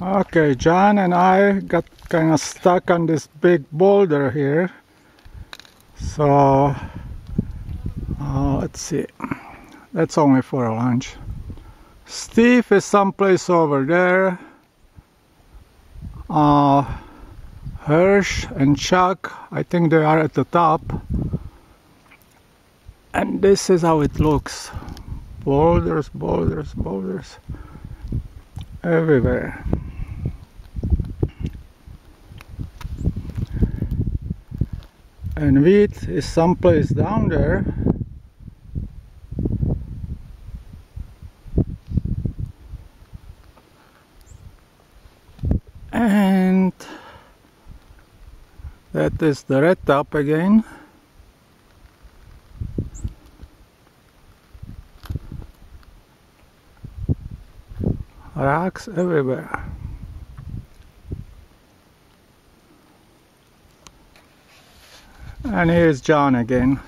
Okay, John and I got kind of stuck on this big boulder here. So, uh, let's see. That's only for a lunch. Steve is someplace over there. Uh, Hirsch and Chuck, I think they are at the top. And this is how it looks. Boulders, boulders, boulders. Everywhere. And wheat is someplace down there. And that is the red top again. Rocks everywhere And here's John again.